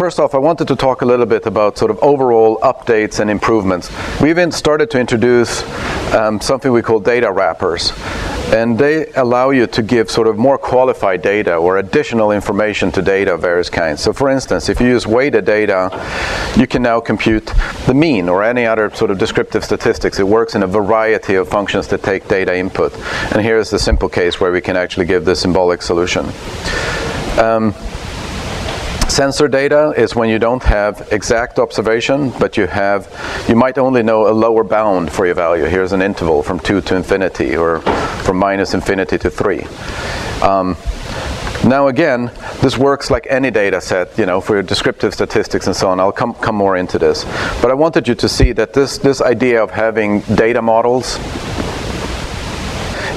first off, I wanted to talk a little bit about sort of overall updates and improvements. We even started to introduce um, something we call data wrappers. And they allow you to give sort of more qualified data or additional information to data of various kinds. So for instance, if you use weighted data, you can now compute the mean or any other sort of descriptive statistics. It works in a variety of functions that take data input. And here's the simple case where we can actually give the symbolic solution. Um, Censored data is when you don't have exact observation, but you have, you might only know a lower bound for your value. Here's an interval from 2 to infinity or from minus infinity to 3. Um, now again, this works like any data set, you know, for your descriptive statistics and so on. I'll come, come more into this. But I wanted you to see that this, this idea of having data models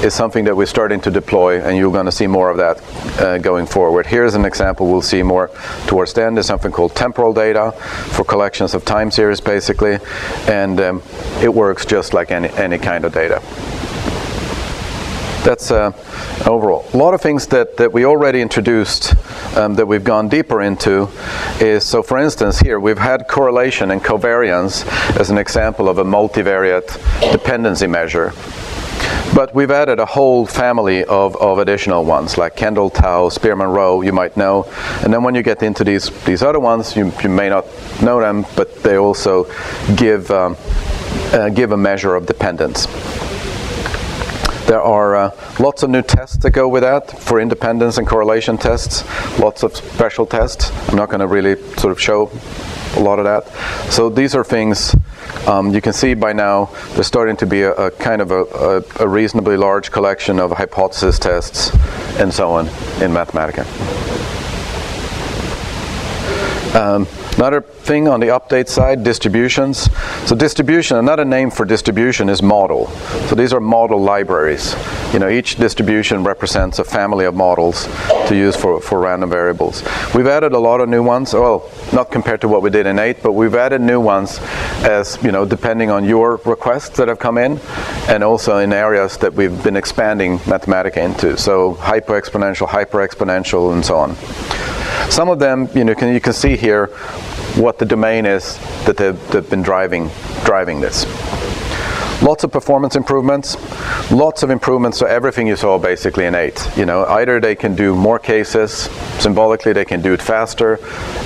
is something that we're starting to deploy, and you're going to see more of that uh, going forward. Here's an example we'll see more towards the end. There's something called temporal data for collections of time series, basically, and um, it works just like any, any kind of data. That's uh, overall. A lot of things that, that we already introduced um, that we've gone deeper into is, so for instance here, we've had correlation and covariance as an example of a multivariate dependency measure. But we've added a whole family of, of additional ones, like Kendall, Tau, Spearman, Rho, you might know. And then when you get into these, these other ones, you, you may not know them, but they also give, um, uh, give a measure of dependence. There are uh, lots of new tests that go with that for independence and correlation tests, lots of special tests. I'm not going to really sort of show a lot of that. So these are things um, you can see by now there's starting to be a, a kind of a, a, a, reasonably large collection of hypothesis tests and so on in Mathematica. Um, Another thing on the update side, distributions. So distribution, another name for distribution is model. So these are model libraries. You know, each distribution represents a family of models to use for, for random variables. We've added a lot of new ones, well, not compared to what we did in 8, but we've added new ones as, you know, depending on your requests that have come in, and also in areas that we've been expanding Mathematica into. So hyper-exponential, hypo-exponential, and so on. Some of them, you know, can, you can see here what the domain is that they've, they've been driving, driving this. Lots of performance improvements, lots of improvements to everything you saw basically in 8. You know, either they can do more cases, symbolically they can do it faster,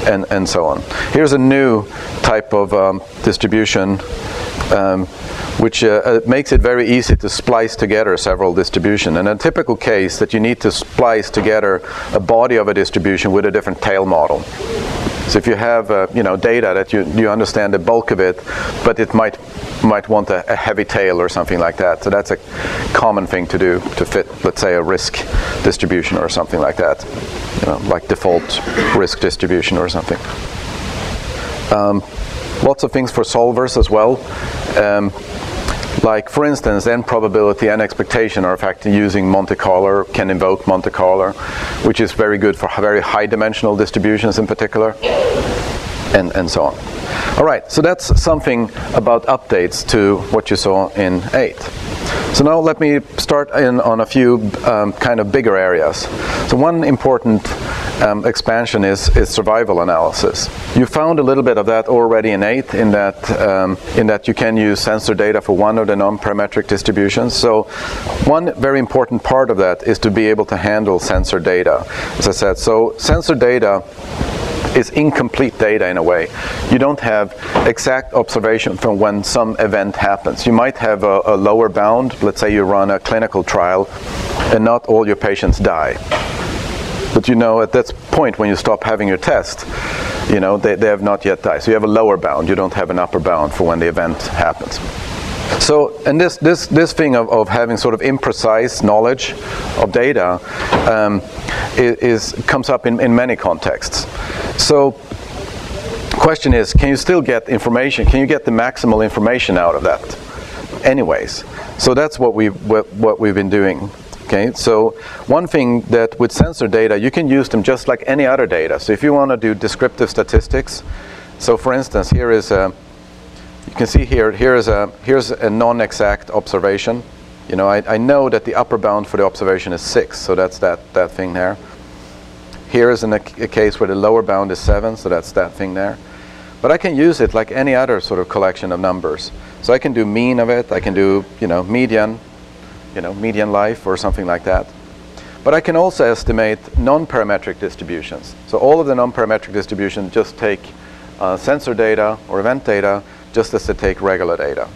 and, and so on. Here's a new type of um, distribution um, which uh, uh, makes it very easy to splice together several distributions. In a typical case that you need to splice together a body of a distribution with a different tail model. So if you have uh, you know data that you, you understand the bulk of it, but it might might want a, a, heavy tail or something like that. So that's a common thing to do to fit, let's say, a risk distribution or something like that, you know, like default risk distribution or something. Um, lots of things for solvers as well. Um, like for instance, n probability and expectation are in fact using Monte Carlo, can invoke Monte Carlo, which is very good for very high dimensional distributions in particular, and, and so on. All right, so that's something about updates to what you saw in 8. So now let me start in on a few um, kind of bigger areas. So one important um, expansion is, is survival analysis. You found a little bit of that already in 8 in that, um, in that you can use censored data for one of the non-parametric distributions. So one very important part of that is to be able to handle censored data, as I said. So censored data is incomplete data in a way. You don't have exact observation from when some event happens. You might have a, a lower bound, let's say you run a clinical trial and not all your patients die. But you know, at that point when you stop having your test, you know, they, they have not yet died. So you have a lower bound. You don't have an upper bound for when the event happens. So, and this, this, this thing of, of having sort of imprecise knowledge of data um, is, is, comes up in, in many contexts. So, question is, can you still get information? Can you get the maximal information out of that? Anyways, so that's what we what, what we've been doing. Okay, so one thing that with censored data, you can use them just like any other data. So if you want to do descriptive statistics, so for instance, here is a, you can see here, here is a, here's a non-exact observation. You know, I, I know that the upper bound for the observation is six, so that's that, that thing there. here is in a, a case where the lower bound is 7, so that's that thing there. But I can use it like any other sort of collection of numbers. So I can do mean of it, I can do, you know, median, you know, median life or something like that. But I can also estimate non-parametric distributions. So all of the non-parametric distributions just take uh, censored data or event data just as they take regular data.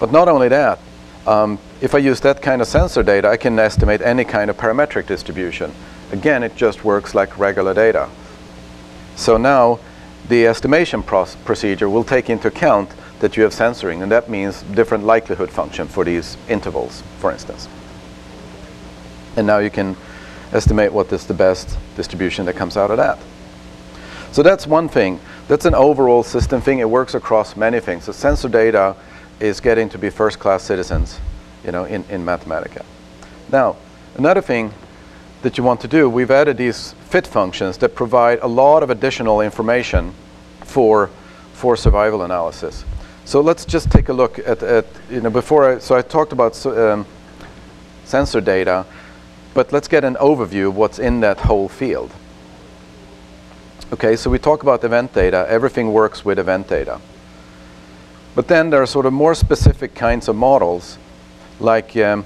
But not only that, um, if I use that kind of censored data, I can estimate any kind of parametric distribution. Again, it just works like regular data. So now the estimation procedure will take into account that you have censoring, and that means different likelihood function for these intervals, for instance. And now you can estimate what is the best distribution that comes out of that. So that's one thing. That's an overall system thing. It works across many things. So censored data is getting to be first-class citizens, you know, in, in Mathematica. Now, another thing that you want to do, we've added these fit functions that provide a lot of additional information for, for survival analysis. So let's just take a look at, at you know, before I, so I talked about um, censored data, but let's get an overview of what's in that whole field. Okay, so we talk about event data. Everything works with event data. But then there are sort of more specific kinds of models, like um,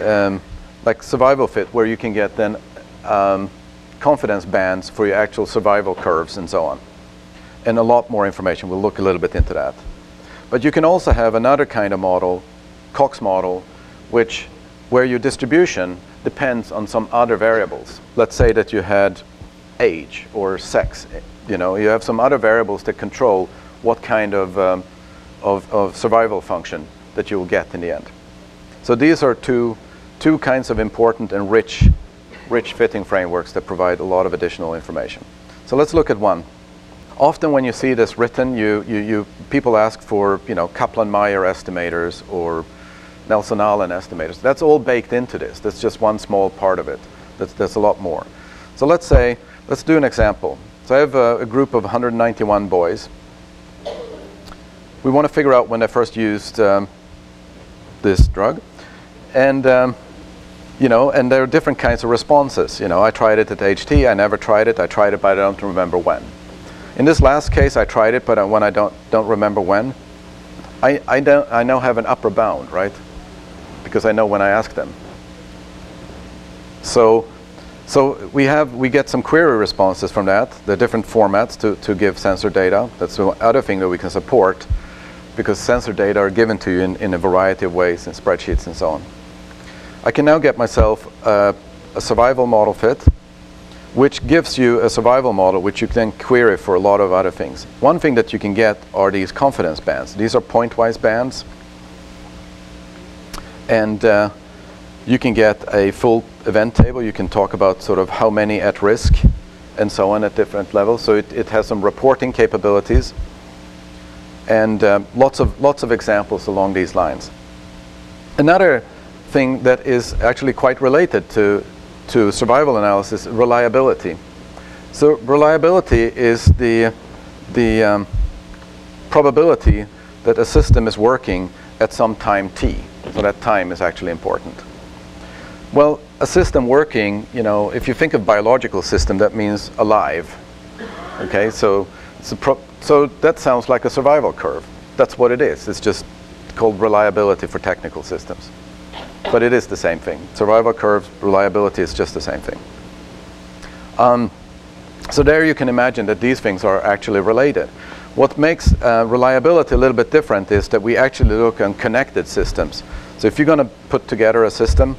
um, like survival fit, where you can get then um, confidence bands for your actual survival curves and so on, and a lot more information. We'll look a little bit into that. But you can also have another kind of model, Cox model, which where your distribution depends on some other variables. Let's say that you had age or sex. You know, you have some other variables that control what kind of um, of, of survival function that you will get in the end. So these are two, two kinds of important and rich, rich fitting frameworks that provide a lot of additional information. So let's look at one. Often when you see this written, you, you, you, people ask for you know, Kaplan-Meier estimators or Nelson-Aalen estimators. That's all baked into this. That's just one small part of it. That's, that's a lot more. So let's say, let's do an example. So I have a, a group of 191 boys we want to figure out when they first used um, this drug. And, um, you know, and there are different kinds of responses. You know, I tried it at HT, I never tried it, I tried it, but I don't remember when. In this last case, I tried it, but when I don't, don't remember when, I, I, don't, I now have an upper bound, right? Because I know when I ask them. So, so we have we get some query responses from that, the different formats to, to give censored data. That's the other thing that we can support because censored data are given to you in, in a variety of ways in spreadsheets and so on. I can now get myself a survival model fit, which gives you a survival model which you can query for a lot of other things. One thing that you can get are these confidence bands. These are pointwise bands. And uh, you can get a full event table. You can talk about sort of how many at risk and so on at different levels. So it, it has some reporting capabilities and uh, lots of lots of examples along these lines. Another thing that is actually quite related to to survival analysis, reliability. So reliability is the the um, probability that a system is working at some time t. So that time is actually important. Well, a system working, you know, if you think of biological system, that means alive. Okay, so so that sounds like a survival curve. That's what it is. It's just called reliability for technical systems. But it is the same thing. Survival curves, reliability is just the same thing. Um, so there you can imagine that these things are actually related. What makes uh, reliability a little bit different is that we actually look on connected systems. So if you're going to put together a system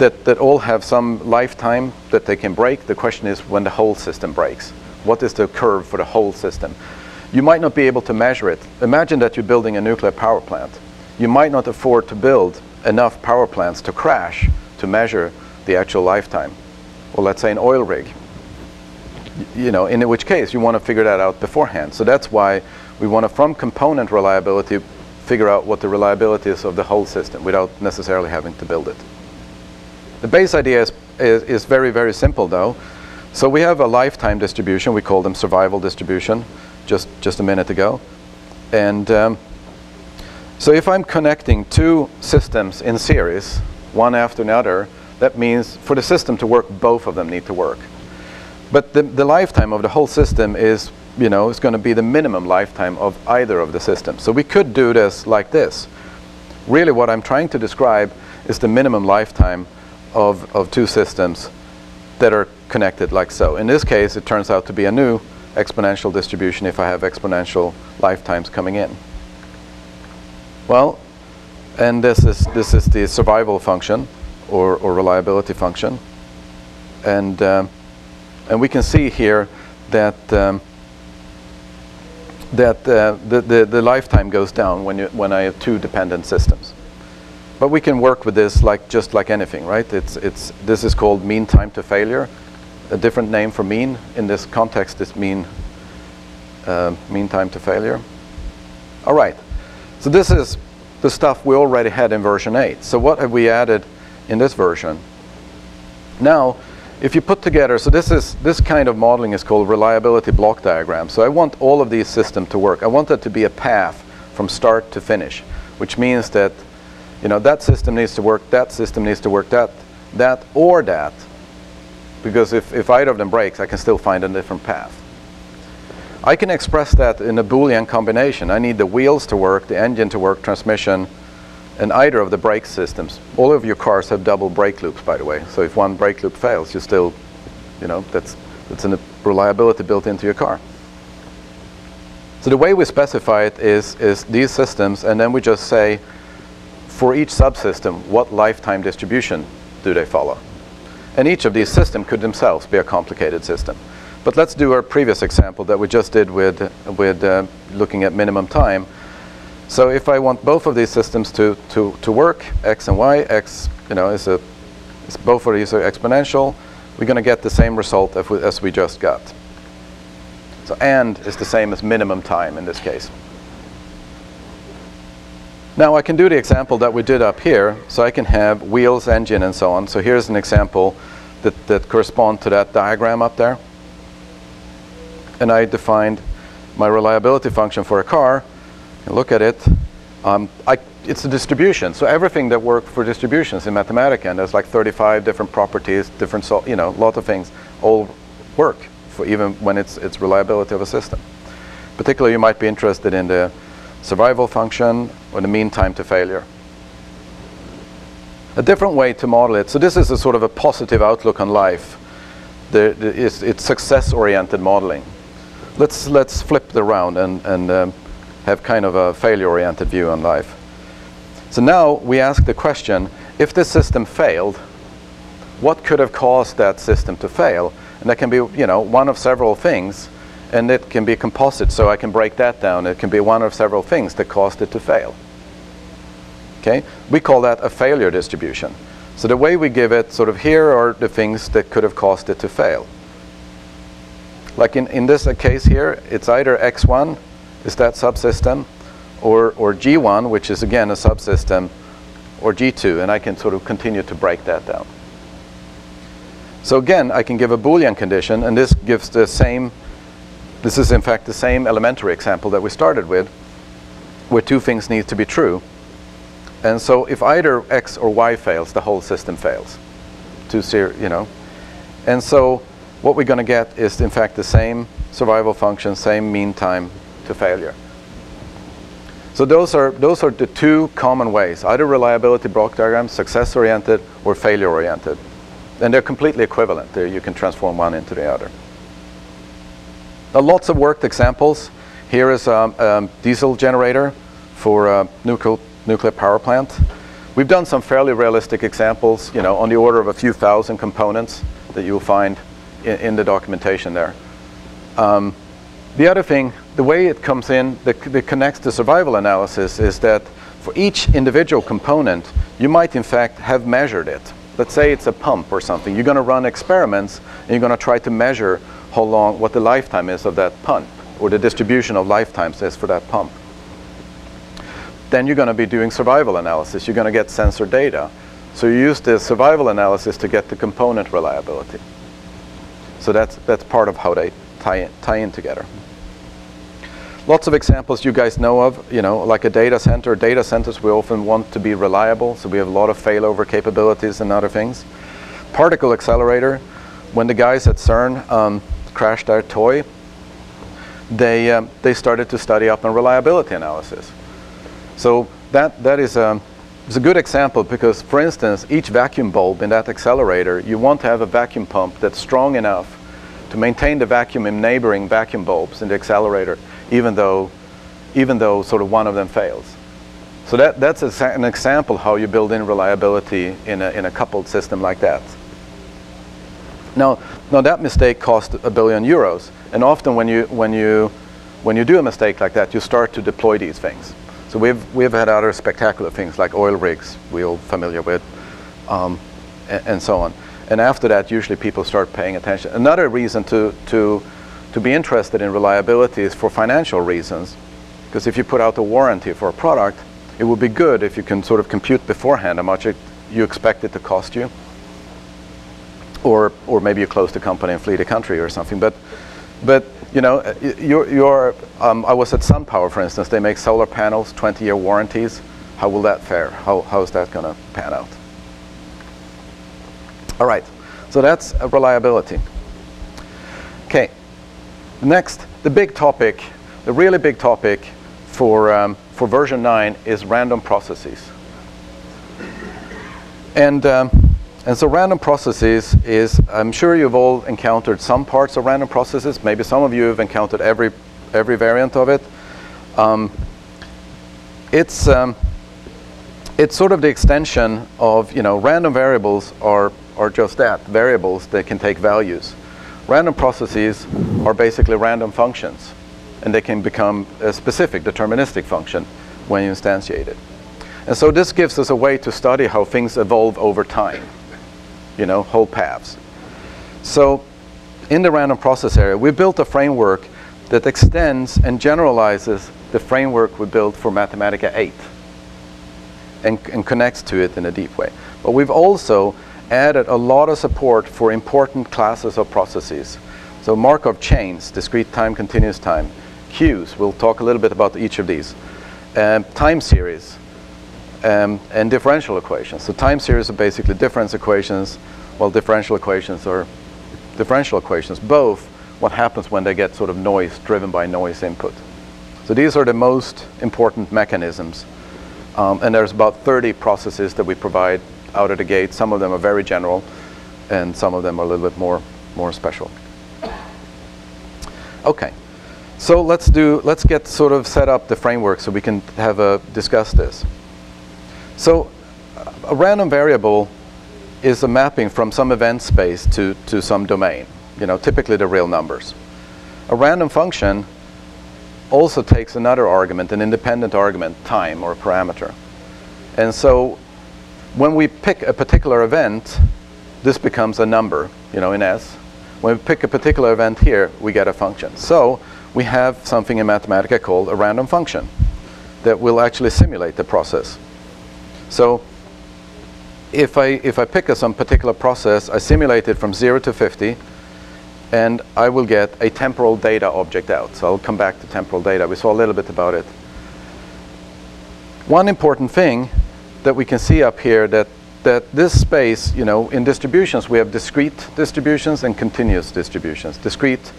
that, that all have some lifetime that they can break, the question is when the whole system breaks. What is the curve for the whole system? You might not be able to measure it. Imagine that you're building a nuclear power plant. You might not afford to build enough power plants to crash to measure the actual lifetime. Or let's say an oil rig. You know, in which case you want to figure that out beforehand. So that's why we want to, from component reliability, figure out what the reliability is of the whole system without necessarily having to build it. The base idea is, is, is very, very simple though. So we have a lifetime distribution. We call them survival distribution just, just a minute ago. And um, so if I'm connecting two systems in series, one after another, That means for the system to work, both of them need to work. But the, the lifetime of the whole system is, you know, is going to be the minimum lifetime of either of the systems. So we could do this like this. Really what I'm trying to describe is the minimum lifetime of, of two systems that are connected like so. In this case, it turns out to be a new exponential distribution if I have exponential lifetimes coming in. Well, and this is, this is the survival function or, or reliability function. And, um, and we can see here that, um, that uh, the, the, the lifetime goes down when, you, when I have two dependent systems. But we can work with this like just like anything, right? It's, it's, this is called mean time to failure. A different name for mean in this context is mean, uh, mean time to failure. All right, so this is the stuff we already had in version 8. So what have we added in this version? Now, if you put together, so this is this kind of modeling is called reliability block diagram. So I want all of these systems to work. I want it to be a path from start to finish, which means that you know that system needs to work, that system needs to work, that, that or that. Because if, if either of them breaks, I can still find a different path. I can express that in a Boolean combination. I need the wheels to work, the engine to work, transmission, and either of the brake systems. All of your cars have double brake loops, by the way. So if one brake loop fails, you still, you know, that's, that's a reliability built into your car. So the way we specify it is, is these systems, and then we just say, for each subsystem, what lifetime distribution do they follow? And each of these systems could themselves be a complicated system. But let's do our previous example that we just did with, with uh, looking at minimum time. So if I want both of these systems to, to, to work, x and y, x you know, is, a, is both of these are exponential, we're going to get the same result as we, as we just got. So and is the same as minimum time in this case. Now I can do the example that we did up here. So I can have wheels, engine, and so on. So here's an example that, that correspond to that diagram up there and I defined my reliability function for a car. Look at it. Um, I, it's a distribution. So everything that works for distributions in Mathematica, and there's like 35 different properties, different, so, you know, a lot of things, all work for even when it's, it's reliability of a system. Particularly, you might be interested in the survival function or the mean time to failure. A different way to model it. So this is a sort of a positive outlook on life. The, the, it's, success-oriented modeling let's let's flip it around and and um, have kind of a failure-oriented view on life. So now we ask the question: If this system failed, what could have caused that system to fail? And that can be, you know, one of several things, and it can be a composite. So I can break that down. It can be one of several things that caused it to fail. Okay, we call that a failure distribution. So the way we give it, sort of here are the things that could have caused it to fail. Like in, in this case here, it's either X1 is that subsystem, or, or G1, which is again a subsystem, or G2, and I can sort of continue to break that down. So again, I can give a Boolean condition, and this gives the same, this is in fact the same elementary example that we started with, where two things need to be true. And so if either X or Y fails, the whole system fails. You know. And so what we're going to get is in fact the same survival function, same mean time to failure. So those are, those are the two common ways, either reliability block diagram, success-oriented or failure-oriented. And they're completely equivalent. You can transform one into the other. Now lots of worked examples. Here is a, a diesel generator for a nuclear, nuclear power plant. We've done some fairly realistic examples, you know, on the order of a few thousand components that you'll find in, in the documentation there. Um, the other thing, the way it comes in that, that connects to survival analysis is that for each individual component, you might in fact have measured it. Let's say it's a pump or something. You're going to run experiments and you're going to try to measure how long, what the lifetime is of that pump or the distribution of lifetimes is for that pump. Then you're going to be doing survival analysis. You're going to get censored data. So you use the survival analysis to get the component reliability. So that's, that's part of how they tie in, tie in together. Lots of examples you guys know of, you know, like a data center. Data centers we often want to be reliable, so we have a lot of failover capabilities and other things. particle accelerator, when the guys at CERN um, crashed our toy, they, um, they started to study up on reliability analysis. So that, that is, a, um, a good example because, for instance, each vacuum bulb in that accelerator, you want to have a vacuum pump that's strong enough to maintain the vacuum in neighboring vacuum bulbs in the accelerator, even though, even though sort of one of them fails. So that, that's a, an example how you build in reliability in a, in a coupled system like that. Now, now that mistake cost a billion euros, and often when you, when, you, when you do a mistake like that, you start to deploy these things. So we've, we've had other spectacular things like oil rigs we're all familiar with, um, and, and, so on. And after that, usually people start paying attention. Another reason to, to, to be interested in reliability is for financial reasons. Because if you put out a warranty for a product, it would be good if you can sort of compute beforehand how much it, you expect it to cost you or or maybe you close the company and flee the country or something. But but you know, you're, you're um, I was at SunPower, for instance. They make solar panels, 20-year warranties. How will that fare? How how is that going to pan out? All right, so that's reliability. Okay, next, the big topic, the really big topic for um, for version 9 is random processes. And um, and so random processes is, I'm sure you've all encountered some parts of random processes. Maybe some of you have encountered every, every variant of it. Um, it's, um, it's sort of the extension of, you know, random variables are, are just that, variables that can take values. Random processes are basically random functions, and they can become a specific deterministic function when you instantiate it. And so this gives us a way to study how things evolve over time you know, whole paths. So in the random process area, we built a framework that extends and generalizes the framework we built for Mathematica 8 and, and connects to it in a deep way. But we've also added a lot of support for important classes of processes. So Markov chains, discrete time, continuous time, queues, we'll talk a little bit about each of these, um, time series, um, and differential equations. So time series are basically difference equations, while differential equations are differential equations, both what happens when they get sort of noise, driven by noise input. So these are the most important mechanisms. Um, and there's about 30 processes that we provide out of the gate. Some of them are very general, and some of them are a little bit more, more special. Okay, so let's do, let's get sort of set up the framework so we can have a, discuss this. So a random variable is a mapping from some event space to, to some domain, you know, typically the real numbers. A random function also takes another argument, an independent argument, time or parameter. And so when we pick a particular event, this becomes a number, you know, in S. When we pick a particular event here, we get a function. So we have something in Mathematica called a random function that will actually simulate the process. So if I, if I pick some particular process, I simulate it from 0 to 50, and I will get a temporal data object out. So I'll come back to temporal data. We saw a little bit about it. One important thing that we can see up here that that this space, you know, in distributions, we have discrete distributions and continuous distributions. Discrete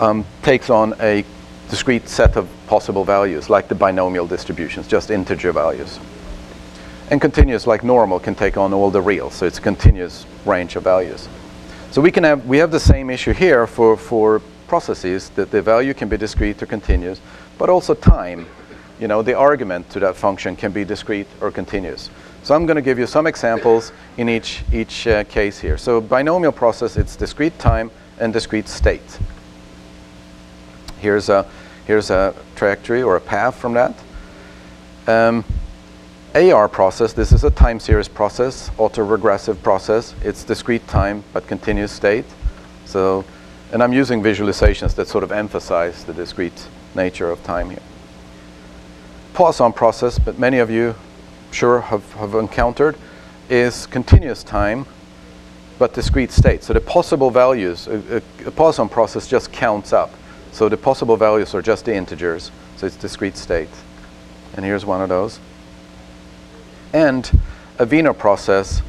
um, takes on a discrete set of possible values, like the binomial distributions, just integer values. And continuous, like normal, can take on all the reals. So it's a continuous range of values. So we can have, we have the same issue here for, for processes, that the value can be discrete or continuous, but also time. You know, the argument to that function can be discrete or continuous. So I'm going to give you some examples in each, each uh, case here. So binomial process, it's discrete time and discrete state. Here's a, here's a trajectory or a path from that. Um, AR process, this is a time series process, autoregressive process. It's discrete time, but continuous state. So, and I'm using visualizations that sort of emphasize the discrete nature of time here. Poisson process, but many of you sure have, have encountered, is continuous time, but discrete state. So the possible values, a, a, a Poisson process just counts up. So the possible values are just the integers. So it's discrete state. And here's one of those and a Wiener process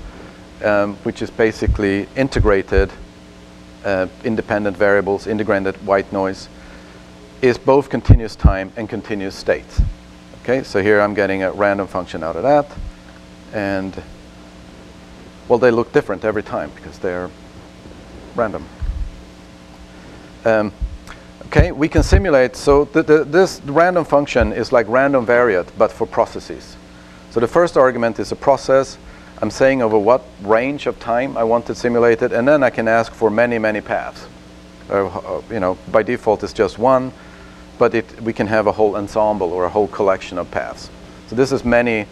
um, which is basically integrated uh, independent variables, integrated white noise, is both continuous time and continuous state. Okay, so here I'm getting a random function out of that, and well, they look different every time because they're random. Um, okay, we can simulate, so this random function is like random variate, but for processes. So the first argument is a process. I'm saying over what range of time I want it simulated, and then I can ask for many, many paths. Uh, uh, you know, by default it's just one, but it, we can have a whole ensemble or a whole collection of paths. So this is many,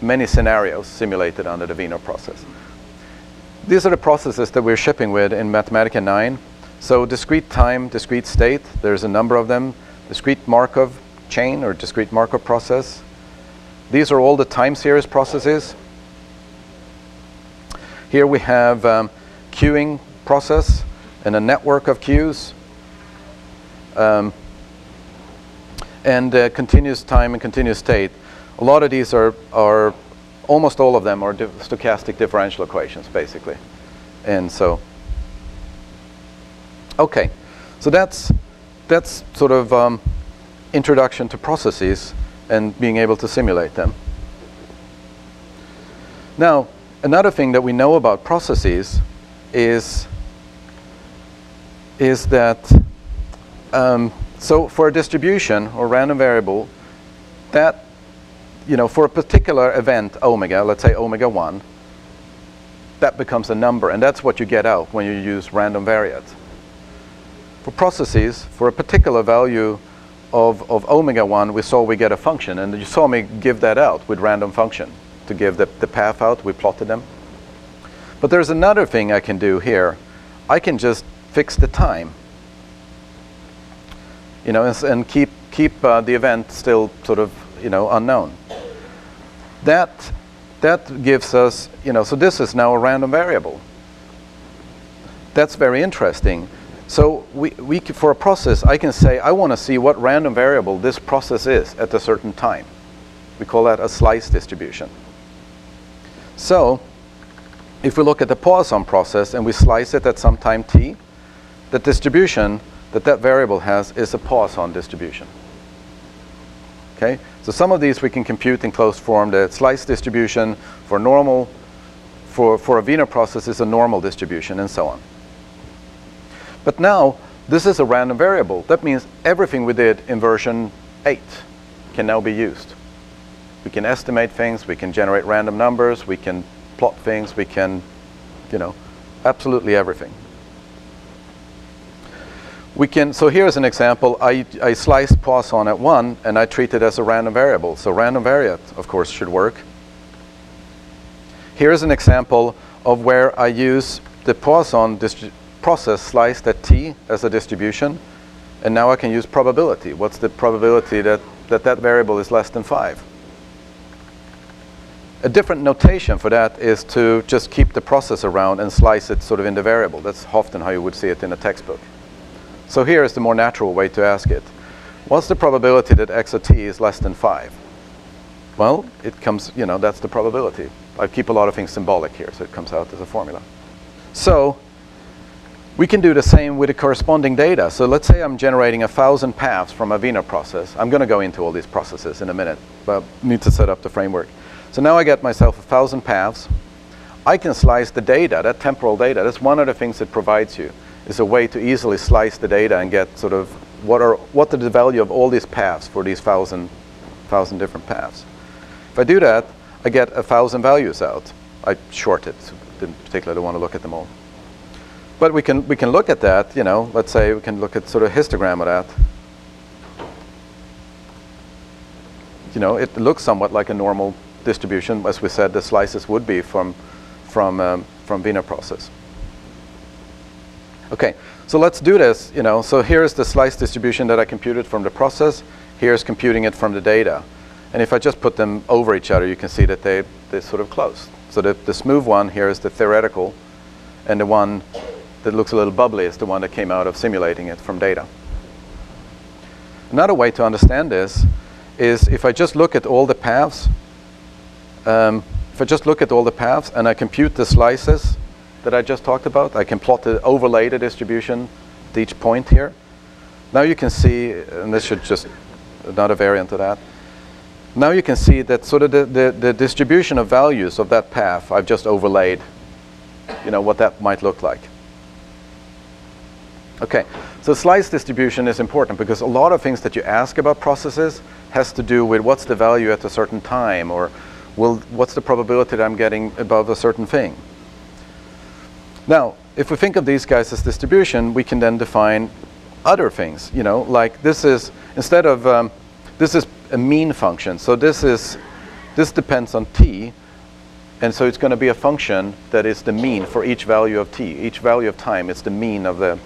many scenarios simulated under the Wiener process. These are the processes that we're shipping with in Mathematica 9. So discrete time, discrete state, there's a number of them. Discrete Markov chain or discrete Markov process. These are all the time series processes. Here we have um, queuing process and a network of queues. Um, and uh, continuous time and continuous state. A lot of these are, are almost all of them are di stochastic differential equations, basically. And so, okay, so that's, that's sort of um, introduction to processes and being able to simulate them. Now, another thing that we know about processes is, is that, um, so for a distribution or random variable, that you know, for a particular event, omega, let's say omega 1, that becomes a number, and that's what you get out when you use random variate. For processes, for a particular value of, of omega 1, we saw we get a function, and you saw me give that out with random function to give the, the path out, we plotted them. But there's another thing I can do here. I can just fix the time, you know, and, and keep, keep uh, the event still sort of you know, unknown. That, that gives us, you know, so this is now a random variable. That's very interesting. So we, we, for a process, I can say, I want to see what random variable this process is at a certain time. We call that a slice distribution. So if we look at the Poisson process and we slice it at some time t, the distribution that that variable has is a Poisson distribution. Okay? So some of these we can compute in closed form. The slice distribution for normal, for, for a Wiener process is a normal distribution and so on. But now, this is a random variable. That means everything we did in version 8 can now be used. We can estimate things, we can generate random numbers, we can plot things, we can, you know, absolutely everything we can, so here's an example. I, I slice Poisson at 1 and I treat it as a random variable. So random variate, of course, should work. Here's an example of where I use the Poisson process sliced at t as a distribution. And now I can use probability. What's the probability that that, that variable is less than 5? A different notation for that is to just keep the process around and slice it sort of in the variable. That's often how you would see it in a textbook. So here is the more natural way to ask it. What's the probability that x of t is less than 5? Well, it comes, you know, that's the probability. I keep a lot of things symbolic here, so it comes out as a formula. So we can do the same with the corresponding data. So let's say I'm generating a thousand paths from a Wiener process. I'm going to go into all these processes in a minute, but need to set up the framework. So now I get myself a thousand paths. I can slice the data, that temporal data. That's one of the things it provides you is a way to easily slice the data and get sort of what are what the value of all these paths for these thousand thousand different paths. If I do that, I get a thousand values out. I short it, so didn't particularly want to look at them all. But we can we can look at that, you know, let's say we can look at sort of histogram of that. You know, it looks somewhat like a normal distribution, as we said the slices would be from from um, from Wiener process. Okay, so let's do this. You know, so here's the slice distribution that I computed from the process. Here's computing it from the data. And if I just put them over each other, you can see that they, they sort of close. So the, the smooth one here is the theoretical, and the one that looks a little bubbly is the one that came out of simulating it from data. Another way to understand this is if I just look at all the paths, um, if I just look at all the paths and I compute the slices that I just talked about, I can plot the overlay the distribution at each point here. Now you can see, and this should just another variant of that. Now you can see that sort of the, the, the distribution of values of that path I've just overlaid, you know, what that might look like. Okay, so slice distribution is important because a lot of things that you ask about processes has to do with what's the value at a certain time or will, what's the probability that I'm getting above a certain thing. Now, if we think of these guys as distribution, we can then define other things, you know, like this is, instead of, um, this is a mean function. So this is, this depends on t, and so it's going to be a function that is the mean for each value of t. Each value of time is the mean of the,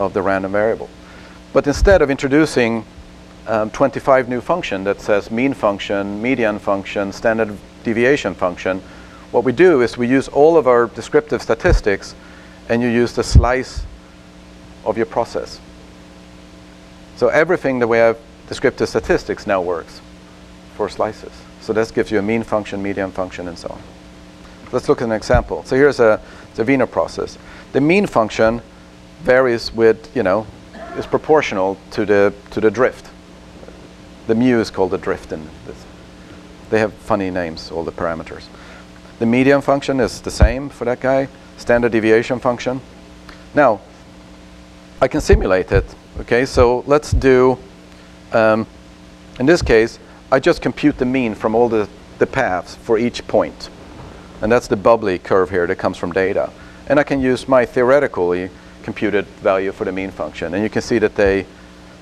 of the random variable. But instead of introducing um, 25 new function that says mean function, median function, standard deviation function, what we do is we use all of our descriptive statistics and you use the slice of your process. So everything the way I've descriptive statistics now works for slices. So this gives you a mean function, median function, and so on. Let's look at an example. So here's a, the Wiener process. The mean function varies with, you know, is proportional to the, to the drift. The mu is called the drift in this. They have funny names, all the parameters. The median function is the same for that guy, standard deviation function. Now, I can simulate it, okay? So let's do, um, in this case, I just compute the mean from all the, the paths for each point. And that's the bubbly curve here that comes from data. And I can use my theoretically computed value for the mean function. And you can see that they,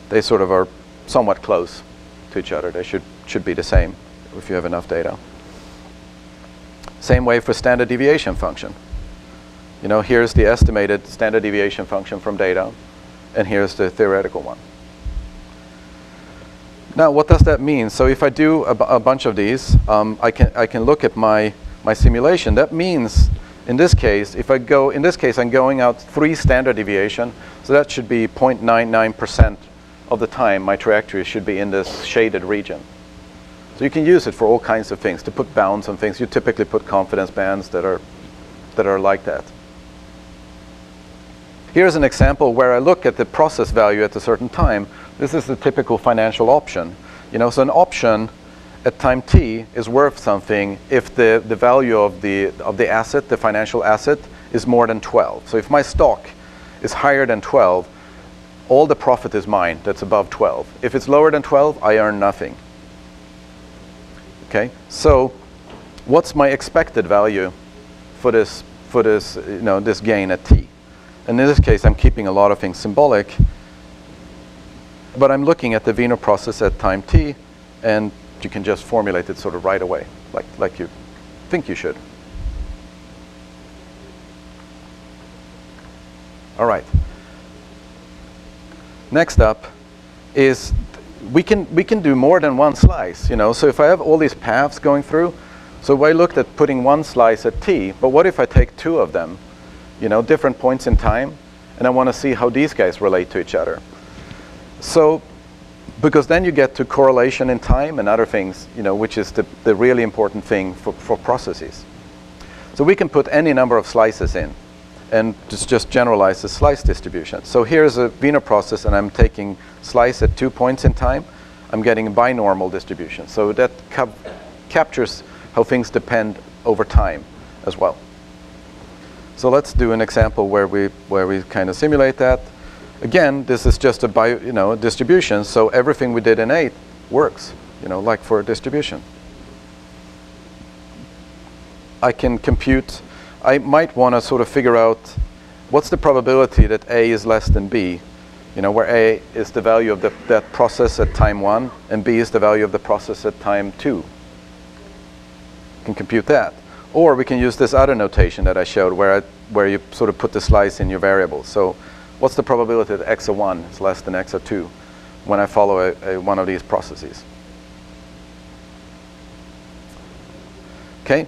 they sort of are somewhat close to each other. They should, should be the same if you have enough data. Same way for standard deviation function. You know, here's the estimated standard deviation function from data, and here's the theoretical one. Now, what does that mean? So if I do a, bunch of these, um, I, can, I can look at my, my simulation. That means, in this case, if I go, in this case, I'm going out three standard deviation, so that should be 0.99% of the time my trajectory should be in this shaded region. So you can use it for all kinds of things, to put bounds on things. You typically put confidence bands that are, that are like that. Here's an example where I look at the process value at a certain time. This is the typical financial option. You know, so an option at time t is worth something if the, the value of the, of the asset, the financial asset, is more than 12. So if my stock is higher than 12, all the profit is mine that's above 12. If it's lower than 12, I earn nothing. Okay, so what's my expected value for this, for this, you know, this gain at t? And in this case, I'm keeping a lot of things symbolic, but I'm looking at the Wiener process at time t, and you can just formulate it sort of right away, like, like you think you should. All right. Next up is we can, we can do more than one slice, you know. So if I have all these paths going through, so I looked at putting one slice at t, but what if I take two of them, you know, different points in time, and I want to see how these guys relate to each other. So, because then you get to correlation in time and other things, you know, which is the, the really important thing for, for processes. So we can put any number of slices in and just, just generalize the slice distribution. So here's a Wiener process and I'm taking slice at two points in time. I'm getting a binormal distribution. So that cap captures how things depend over time as well. So let's do an example where we, where we kind of simulate that. Again, this is just a bio, you know, distribution, so everything we did in 8 works, you know, like for a distribution. I can compute I might want to sort of figure out what's the probability that A is less than B, you know, where A is the value of the, that process at time one and B is the value of the process at time two. You can compute that. Or we can use this other notation that I showed where, I, where you sort of put the slice in your variables. So what's the probability that x of 1 is less than x of 2 when I follow a, a, one of these processes? Okay,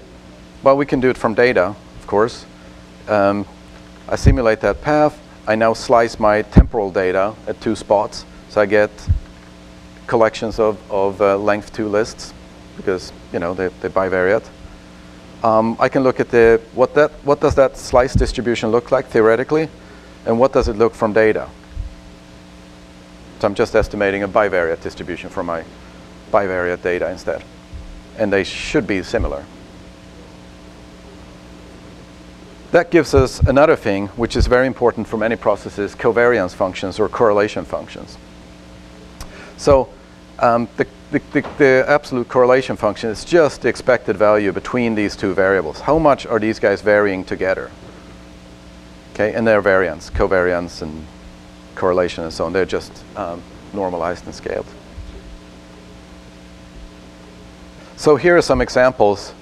well we can do it from data of course. Um, I simulate that path. I now slice my temporal data at two spots. So I get collections of, of uh, length two lists because, you know, they, they bivariate. um, I can look at the, what, that, what does that slice distribution look like theoretically, and what does it look from data. So I'm just estimating a bivariate distribution from my bivariate data instead. And they should be similar. That gives us another thing, which is very important for many processes, covariance functions or correlation functions. So um, the, the, the, the, absolute correlation function is just the expected value between these two variables. How much are these guys varying together? Okay, and their variance, covariance and correlation and so on, they're just um, normalized and scaled. So here are some examples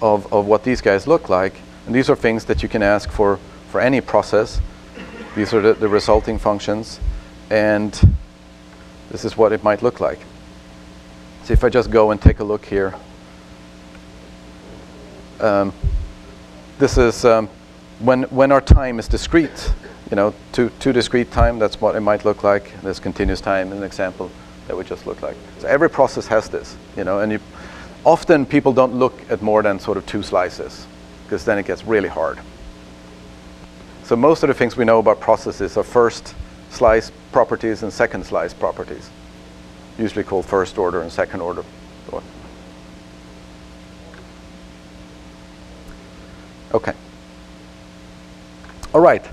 of, of what these guys look like. And these are things that you can ask for for any process. These are the, the resulting functions. And this is what it might look like. So if I just go and take a look here, um, this is um, when, when our time is discrete, you know, two, two discrete time, that's what it might look like. This continuous time an example that would just look like. So every process has this, you know, and you, often people don't look at more than sort of two slices because then it gets really hard. So most of the things we know about processes are first slice properties and second slice properties, usually called first order and second order. Okay. All right.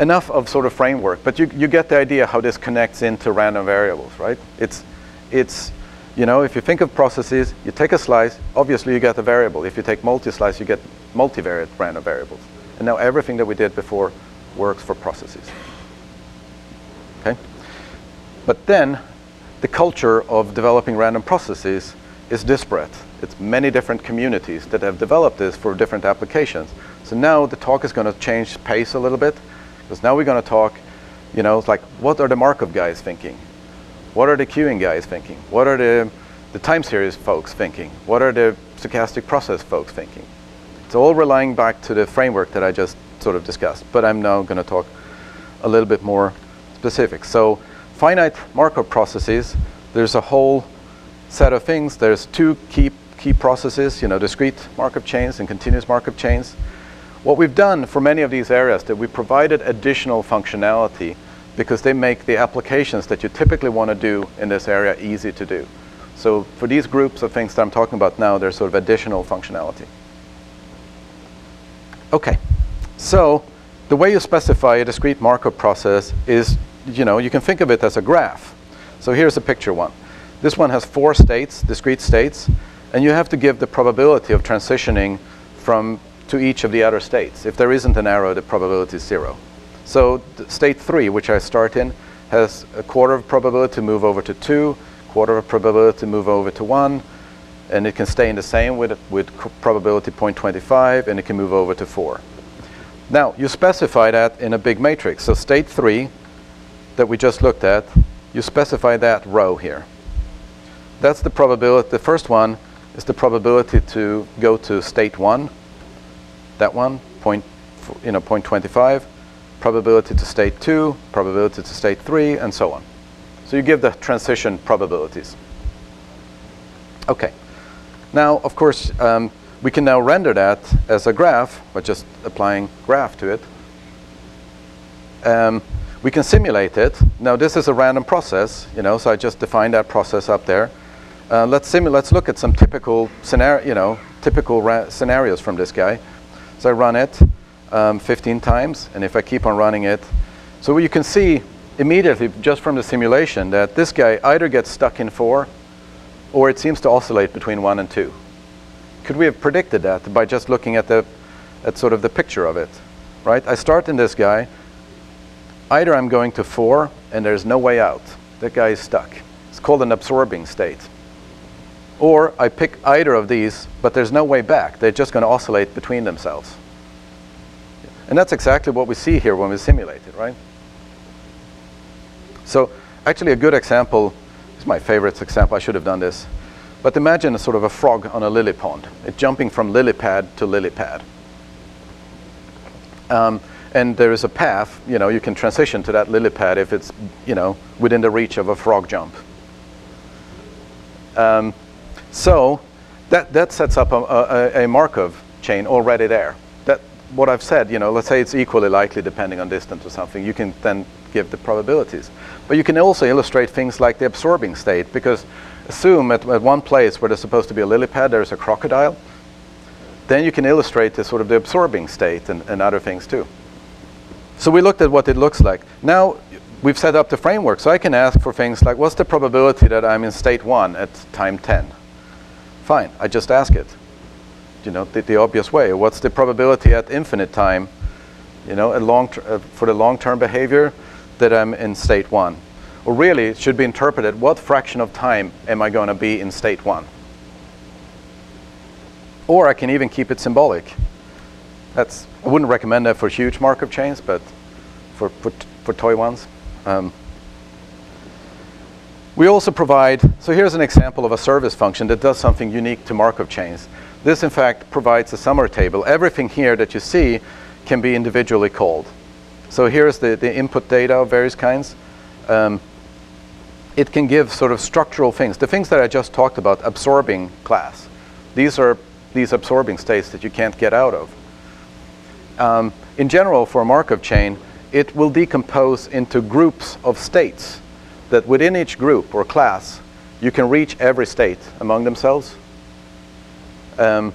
Enough of sort of framework, but you, you get the idea how this connects into random variables, right? It's, it's you know, if you think of processes, you take a slice, obviously you get a variable. If you take multi-slice, you get multivariate random variables. And now everything that we did before works for processes. Okay? But then the culture of developing random processes is disparate. It's many different communities that have developed this for different applications. So now the talk is going to change pace a little bit because now we're going to talk, you know, it's like what are the Markov guys thinking? What are the queuing guys thinking? What are the, the time series folks thinking? What are the stochastic process folks thinking? It's all relying back to the framework that I just sort of discussed, but I'm now going to talk a little bit more specific. So finite Markov processes, there's a whole set of things. There's two key, key processes, you know, discrete Markov chains and continuous Markov chains. What we've done for many of these areas that we provided additional functionality because they make the applications that you typically want to do in this area easy to do. So for these groups of things that I'm talking about now, there's sort of additional functionality. Okay, so the way you specify a discrete Markov process is, you know, you can think of it as a graph. So here's a picture one. This one has four states, discrete states, and you have to give the probability of transitioning from to each of the other states. If there isn't an arrow, the probability is zero. So state three, which I start in, has a quarter of probability to move over to two, quarter of probability to move over to one, and it can stay in the same with, with probability 0.25, and it can move over to four. Now, you specify that in a big matrix. So state three that we just looked at, you specify that row here. That's the probability, the first one is the probability to go to state one, that one, point, you know, 0.25, probability to state 2, probability to state 3, and so on. So you give the transition probabilities. Okay. Now, of course, um, we can now render that as a graph by just applying graph to it. Um, we can simulate it. Now, this is a random process, you know, so I just defined that process up there. Uh, let's, let's look at some typical scenario, you know, typical scenarios from this guy. So I run it um, 15 times, and if I keep on running it, so you can see immediately just from the simulation that this guy either gets stuck in 4 or it seems to oscillate between 1 and 2. Could we have predicted that by just looking at the at sort of the picture of it, right? I start in this guy, either I'm going to 4 and there's no way out. That guy is stuck. It's called an absorbing state. Or I pick either of these, but there's no way back. They're just going to oscillate between themselves. And that's exactly what we see here when we simulate it, right? So actually a good example, is my favorite example, I should have done this. But imagine a sort of a frog on a lily pond. Jumping from lily pad to lily pad. Um, and there is a path, you know, you can transition to that lily pad if it's, you know, within the reach of a frog jump. Um, so that, that sets up a, a, a Markov chain already there. That what I've said, you know, let's say it's equally likely depending on distance or something, you can then give the probabilities. But you can also illustrate things like the absorbing state because assume at, at one place where there's supposed to be a lily pad, there's a crocodile. Then you can illustrate the sort of the absorbing state and, and other things too. So we looked at what it looks like. Now we've set up the framework, so I can ask for things like, what's the probability that I'm in state one at time 10? Fine, I just ask it. You know, the, the obvious way. What's the probability at infinite time, you know, long uh, for the long-term behavior that I'm in state one? Or really, it should be interpreted, what fraction of time am I going to be in state one? Or I can even keep it symbolic. That's, I wouldn't recommend that for huge Markov chains, but for, for, for toy ones. Um, we also provide, so here's an example of a service function that does something unique to Markov chains. This, in fact, provides a summary table. Everything here that you see can be individually called. So here's the, the input data of various kinds. Um, it can give sort of structural things, the things that I just talked about, absorbing class. These are these absorbing states that you can't get out of. Um, in general, for a Markov chain, it will decompose into groups of states that within each group or class, you can reach every state among themselves. Um,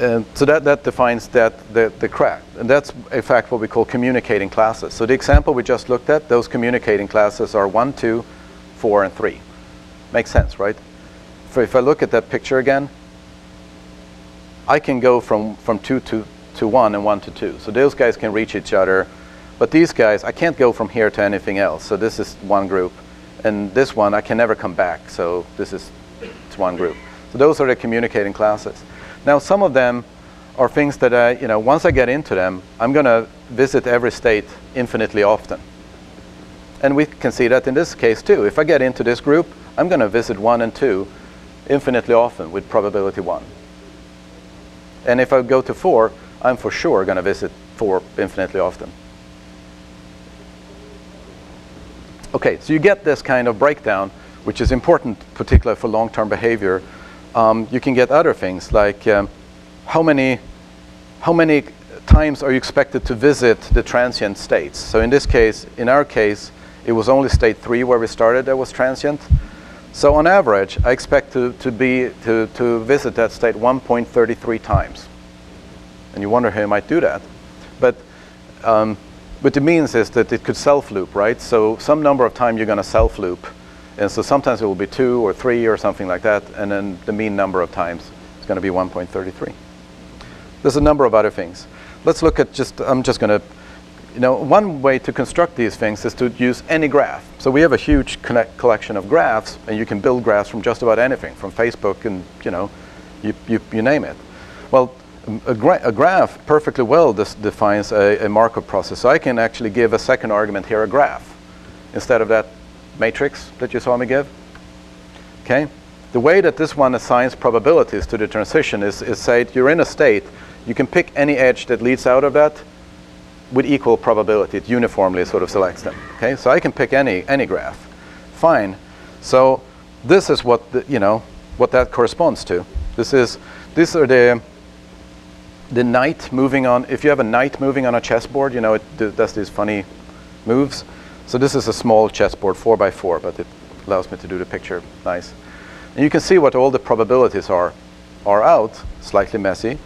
uh, so that, that defines that the, the crack. And that's in fact what we call communicating classes. So the example we just looked at, those communicating classes are 1, 2, 4, and 3. Makes sense, right? For if I look at that picture again, I can go from, from 2 to, to 1 and 1 to 2. So those guys can reach each other. But these guys, I can't go from here to anything else. So this is one group. And this one, I can never come back. So this is it's one group. So those are the communicating classes. Now, some of them are things that I, you know, once I get into them, I'm going to visit every state infinitely often. And we can see that in this case too. If I get into this group, I'm going to visit 1 and 2 infinitely often with probability 1. And if I go to 4, I'm for sure going to visit 4 infinitely often. Okay, so you get this kind of breakdown, which is important, particularly for long-term behavior. Um, you can get other things like um, how many how many times are you expected to visit the transient states? So in this case, in our case, it was only state 3 where we started that was transient. So on average, I expect to, to, be, to, to visit that state 1.33 times. And you wonder how you might do that. But um, what it means is that it could self-loop, right? So some number of time you're going to self-loop. And so sometimes it will be 2 or 3 or something like that. And then the mean number of times is going to be 1.33. There's a number of other things. Let's look at just, I'm just going to you know, one way to construct these things is to use any graph. So we have a huge collection of graphs, and you can build graphs from just about anything, from Facebook and, you know, you, you, you name it. Well, a, gra a graph perfectly well defines a, a Markov process. So I can actually give a second argument here, a graph, instead of that matrix that you saw me give. Okay? The way that this one assigns probabilities to the transition is, is say you're in a state, you can pick any edge that leads out of that, with equal probability. It uniformly sort of selects them. Okay, so I can pick any any graph. Fine. So this is what the, you know what that corresponds to. This is these are the the knight moving on. If you have a knight moving on a chessboard, you know it does these funny moves. So this is a small chessboard, four by four, but it allows me to do the picture nice. And you can see what all the probabilities are are out. Slightly messy,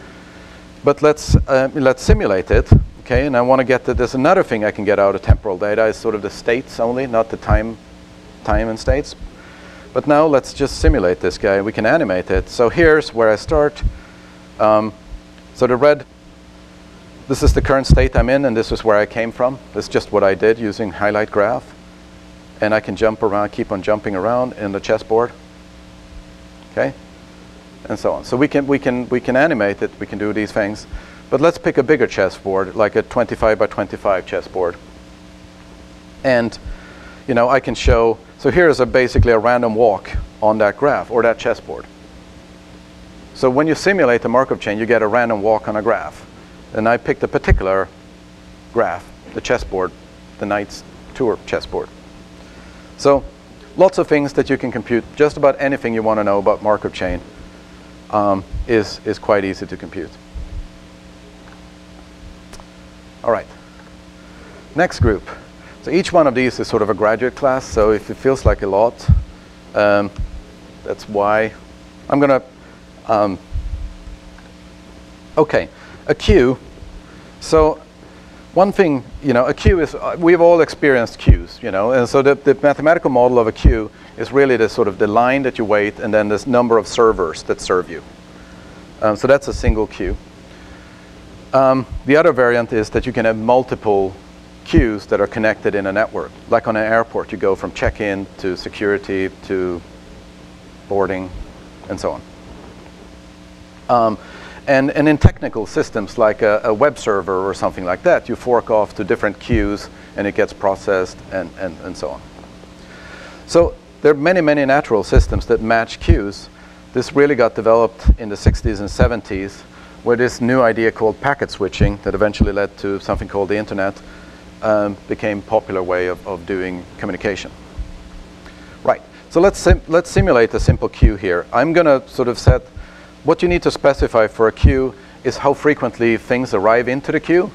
but let's uh, let's simulate it Okay, and I want to get that there's another thing I can get out of temporal data is sort of the states only, not the time, time and states. But now let's just simulate this guy. We can animate it. So here's where I start. Um, so the red, this is the current state I'm in, and this is where I came from. This is just what I did using highlight graph. And I can jump around, keep on jumping around in the chessboard. Okay, and so on. So we can we can we can animate it. We can do these things. But let's pick a bigger chessboard, like a 25 by 25 chessboard. And you know, I can show, so here's a basically a random walk on that graph or that chessboard. So when you simulate the Markov chain, you get a random walk on a graph. And I picked a particular graph, the chessboard, the Knight's Tour chessboard. So lots of things that you can compute, just about anything you want to know about Markov chain. um, is, is quite easy to compute. All right. Next group. So each one of these is sort of a graduate class, so if it feels like a lot, um, that's why I'm going to. Um, okay, a queue. So one thing, you know, a queue is, uh, we've all experienced queues, you know, and so the, the mathematical model of a queue is really the sort of the line that you wait and then this number of servers that serve you. Um, so that's a single queue. Um, the other variant is that you can have multiple queues that are connected in a network. Like on an airport, you go from check-in to security to boarding and so on. Um, and, and in technical systems like a, a, web server or something like that, you fork off to different queues and it gets processed and, and, and so on. So there are many, many natural systems that match queues. This really got developed in the 60s and 70s where this new idea called packet switching that eventually led to something called the internet um, became popular way of, of doing communication. Right, so let's, sim let's simulate a simple queue here. I'm going to sort of set what you need to specify for a queue is how frequently things arrive into the queue,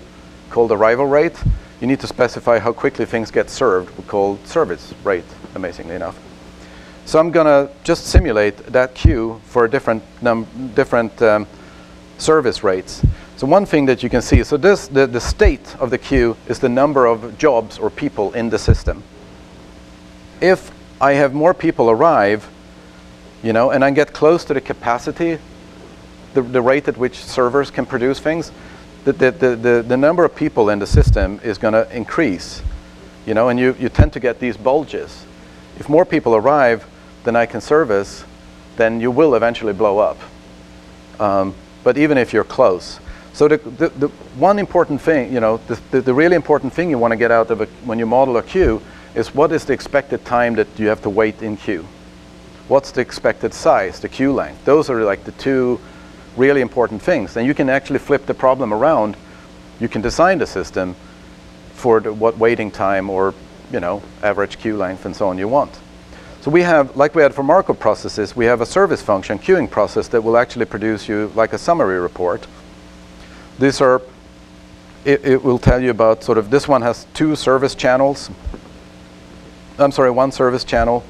called arrival rate. You need to specify how quickly things get served, called service rate, amazingly enough. So I'm going to just simulate that queue for different, different um, service rates. So one thing that you can see, so this, the, the state of the queue is the number of jobs or people in the system. If I have more people arrive, you know, and I get close to the capacity the, the rate at which servers can produce things, the, the, the, the number of people in the system is going to increase. You know, and you, you tend to get these bulges. If more people arrive than I can service, then you will eventually blow up. Um, but even if you're close. So the, the, the one important thing, you know, the, the, really important thing you want to get out of it when you model a queue is what is the expected time that you have to wait in queue? What's the expected size, the queue length? Those are like the two really important things. And you can actually flip the problem around. You can design the system for the, what waiting time or you know average queue length and so on you want. So we have, like we had for Markov processes, we have a service function queuing process that will actually produce you like a summary report. These are, it, it will tell you about sort of, this one has two service channels. I'm sorry, one service channel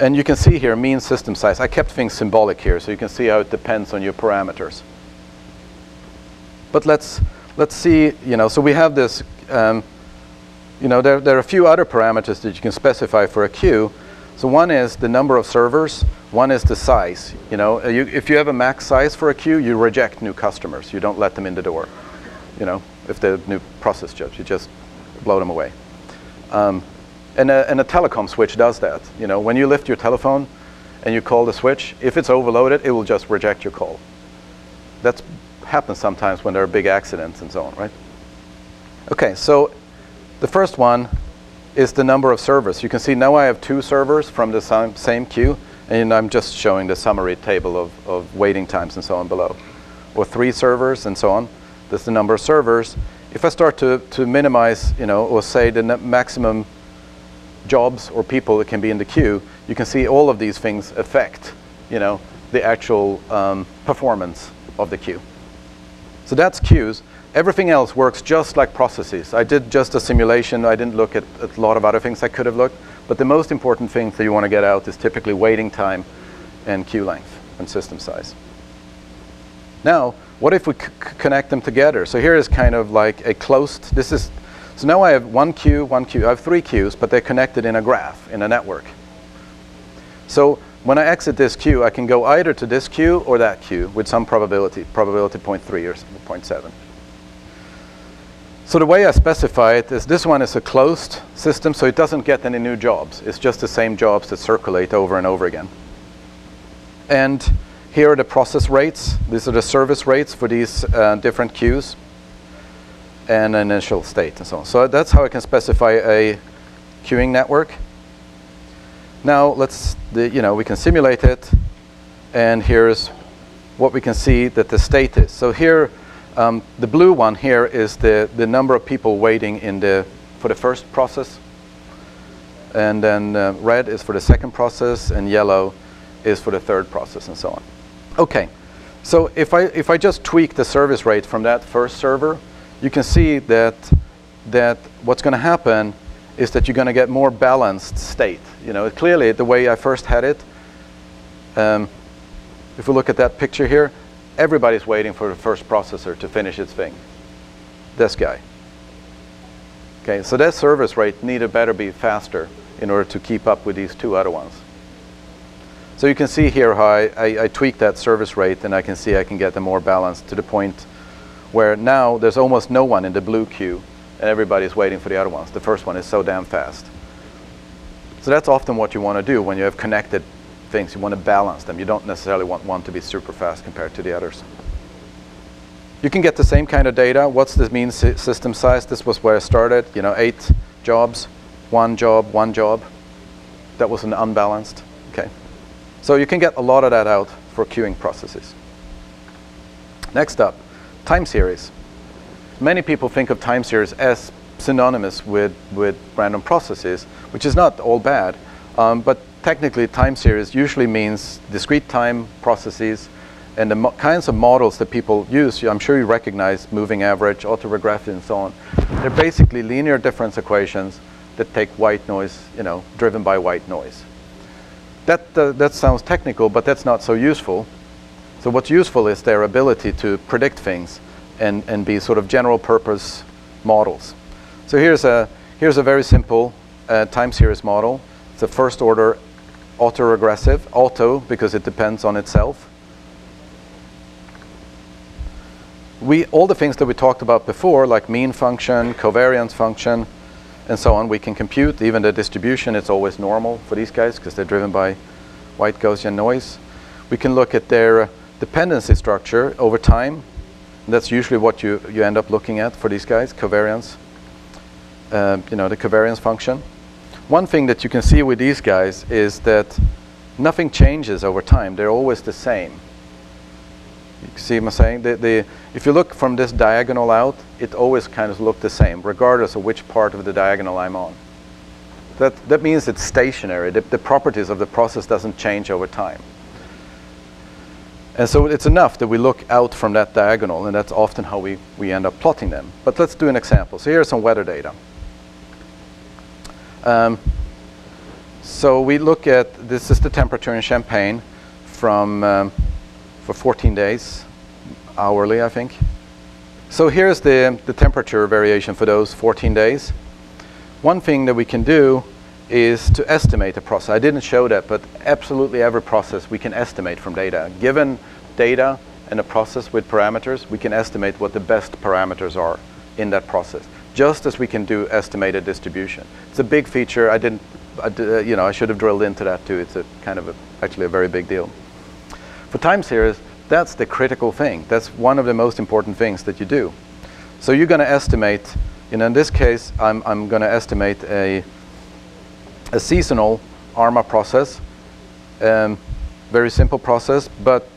and you can see here mean system size. I kept things symbolic here so you can see how it depends on your parameters. But let's, let's see, you know, so we have this, um, you know, there, there are a few other parameters that you can specify for a queue. So one is the number of servers, one is the size. You know, uh, you, if you have a max size for a queue, you reject new customers. You don't let them in the door. You know, if they're new process jobs, you just blow them away. Um, and a, and a telecom switch does that. You know, when you lift your telephone and you call the switch, if it's overloaded, it will just reject your call. That happens sometimes when there are big accidents and so on, right? Okay, so the first one is the number of servers. You can see now I have two servers from the same, same queue, and I'm just showing the summary table of, of waiting times and so on below. Or three servers and so on. That's the number of servers. If I start to, to minimize, you know, or say the maximum jobs or people that can be in the queue, you can see all of these things affect, you know, the actual um, performance of the queue. So that's queues. Everything else works just like processes. I did just a simulation. I didn't look at, at a lot of other things I could have looked. But the most important thing that you want to get out is typically waiting time and queue length and system size. Now, what if we connect them together? So here is kind of like a closed, this is so now I have one queue, one queue. I have three queues, but they're connected in a graph, in a network. So when I exit this queue, I can go either to this queue or that queue with some probability, probability 0.3 or 0.7. So the way I specify it is this one is a closed system, so it doesn't get any new jobs. It's just the same jobs that circulate over and over again. And here are the process rates. These are the service rates for these uh, different queues and initial state and so on. So that's how I can specify a queuing network. Now let's, the, you know, we can simulate it and here's what we can see that the state is. So here, um, the blue one here is the, the number of people waiting in the, for the first process. And then uh, red is for the second process and yellow is for the third process and so on. Okay, So if I, if I just tweak the service rate from that first server, you can see that, that what's going to happen is that you're going to get more balanced state. You know, clearly the way I first had it, um, if we look at that picture here, everybody's waiting for the first processor to finish its thing. This guy. Okay, so that service rate needed better be faster in order to keep up with these two other ones. So you can see here how I, I, I tweak that service rate and I can see I can get them more balanced to the point where now there's almost no one in the blue queue and everybody's waiting for the other ones. The first one is so damn fast. So that's often what you want to do when you have connected things. You want to balance them. You don't necessarily want one to be super fast compared to the others. You can get the same kind of data. What's the mean system size? This was where I started. You know, eight jobs, one job, one job. That was an unbalanced. Okay. So you can get a lot of that out for queuing processes. Next up, time series many people think of time series as synonymous with, with random processes, which is not all bad. Um, but technically, time series usually means discrete time processes and the kinds of models that people use, I'm sure you recognize moving average, autoregressive, and so on. They're basically linear difference equations that take white noise, you know, driven by white noise. That, uh, that sounds technical, but that's not so useful. So what's useful is their ability to predict things and, and be sort of general purpose models. So here's a, here's a very simple uh, time series model. It's a first order autoregressive, auto because it depends on itself. We, all the things that we talked about before, like mean function, covariance function, and so on, we can compute. Even the distribution, it's always normal for these guys because they're driven by white Gaussian noise. We can look at their dependency structure over time that's usually what you, you end up looking at for these guys, covariance, uh, you know, the covariance function. One thing that you can see with these guys is that nothing changes over time. They're always the same. You see what I'm saying? The, the, if you look from this diagonal out, it always kind of looks the same, regardless of which part of the diagonal I'm on. That, that means it's stationary. The, the properties of the process doesn't change over time. And so it's enough that we look out from that diagonal, and that's often how we, we end up plotting them. But let's do an example. So here's some weather data. Um, so we look at, this is the temperature in Champaign from, um, for 14 days, hourly, I think. So here's the, the temperature variation for those 14 days. One thing that we can do is to estimate a process. I didn't show that, but absolutely every process we can estimate from data. Given data and a process with parameters, we can estimate what the best parameters are in that process, just as we can do estimated distribution. It's a big feature. I didn't, I, uh, you know, I should have drilled into that too. It's a kind of a, actually a very big deal. For time series, that's the critical thing. That's one of the most important things that you do. So you're going to estimate, and in this case, I'm, I'm going to estimate a a seasonal ARMA process, um, very simple process, but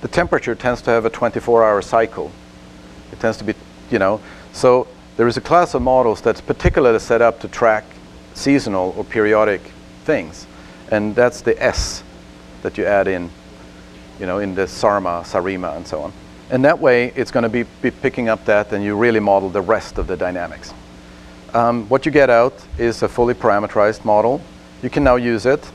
the temperature tends to have a 24-hour cycle. It tends to be, you know, so there is a class of models that's particularly set up to track seasonal or periodic things, and that's the S that you add in, you know, in the SARMA, SARIMA, and so on. And that way, it's going to be, be picking up that, and you really model the rest of the dynamics. Um, what you get out is a fully parameterized model. You can now use it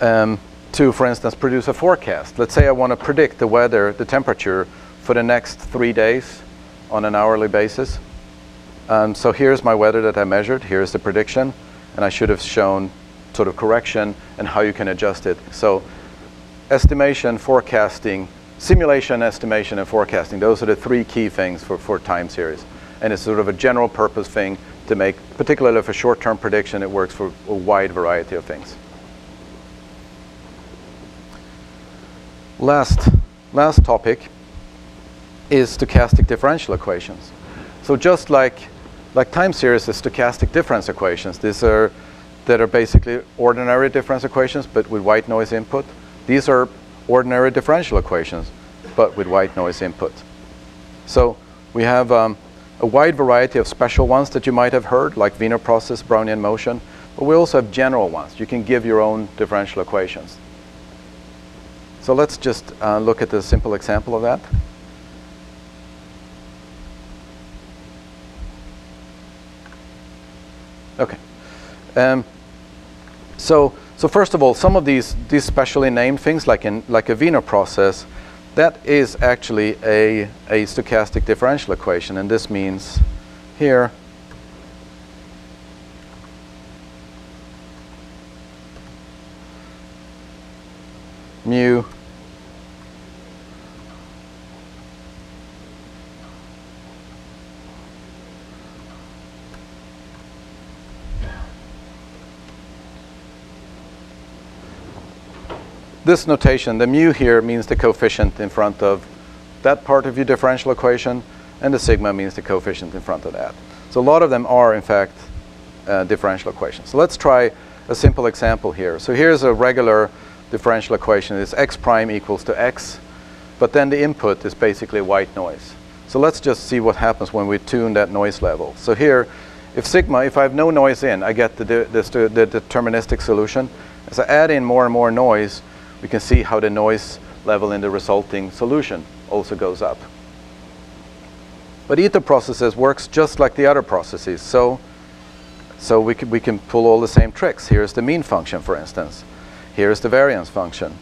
um, to, for instance, produce a forecast. Let's say I want to predict the weather, the temperature for the next three days on an hourly basis. Um, so here's my weather that I measured. Here's the prediction. And I should have shown sort of correction and how you can adjust it. So estimation, forecasting, simulation, estimation, and forecasting. Those are the three key things for, for time series. And it's sort of a general purpose thing to make, particularly for short-term prediction, it works for a wide variety of things. Last, last topic is stochastic differential equations. So just like, like time series is stochastic difference equations, these are that are basically ordinary difference equations but with white noise input. These are ordinary differential equations but with white noise input. So we have um, a wide variety of special ones that you might have heard, like Wiener process, Brownian motion, but we also have general ones. You can give your own differential equations. So let's just uh, look at a simple example of that. Okay. Um, so, so first of all, some of these, these specially named things, like, in, like a Wiener process, that is actually a, a stochastic differential equation. And this means here, mu this notation, the mu here means the coefficient in front of that part of your differential equation, and the sigma means the coefficient in front of that. So a lot of them are, in fact, uh, differential equations. So let's try a simple example here. So here's a regular differential equation. It's x prime equals to x, but then the input is basically white noise. So let's just see what happens when we tune that noise level. So here, if sigma, if I have no noise in, I get the, the, the deterministic solution. As I add in more and more noise, we can see how the noise level in the resulting solution also goes up. But ether processes works just like the other processes. So, so we, can, we can pull all the same tricks. Here's the mean function, for instance. Here's the variance function.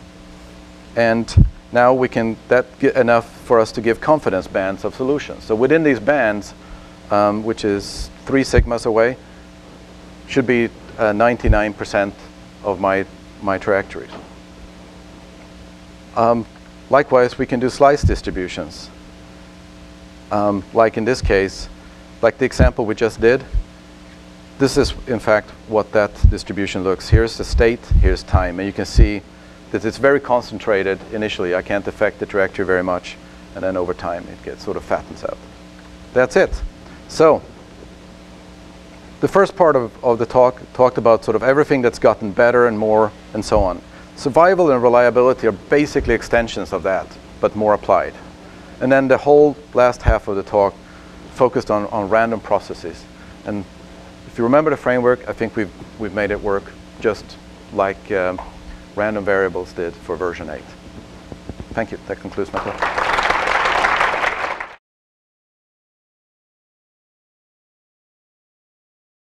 And now we can, that get enough for us to give confidence bands of solutions. So within these bands, um, which is three sigmas away, should be 99% uh, of my, my trajectories. Um, likewise, we can do slice distributions. Um, like in this case, like the example we just did, this is in fact what that distribution looks. Here's the state, here's time, and you can see that it's very concentrated initially. I can't affect the trajectory very much, and then over time it gets sort of fattens out. That's it. So the first part of, of the talk talked about sort of everything that's gotten better and more and so on. Survival and reliability are basically extensions of that, but more applied. And then the whole last half of the talk focused on, on random processes. And if you remember the framework, I think we've, we've made it work just like um, random variables did for version 8. Thank you. That concludes my talk.